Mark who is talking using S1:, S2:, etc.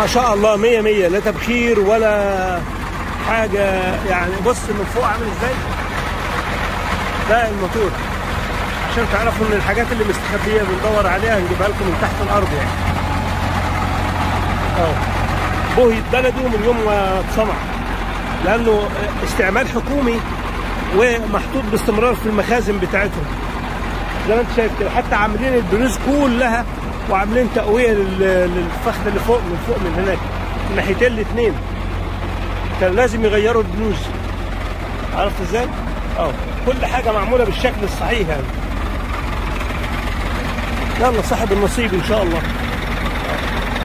S1: ما شاء الله مية مية لا تبخير ولا حاجة. يعني بص من فوق عامل إزاي؟ ده الموتور. عشان تعرفوا إن الحاجات اللي مستخبية بندور عليها نجيبها لكم من تحت الأرض يعني. آه بوهية بلده من يوم ما اتصنع. لأنه استعمال حكومي ومحطوط باستمرار في المخازن بتاعتهم. زي ما أنت شايف كده. حتى عاملين البروز كلها وعاملين تقويه لل- للفخذ اللي فوق من فوق من هناك. الناحيتين الاثنين. كان لازم يغيروا البلوز. عرفت إزاي؟ آه. كل حاجة معمولة بالشكل الصحيح يعني. يلا صاحب النصيب إن شاء الله.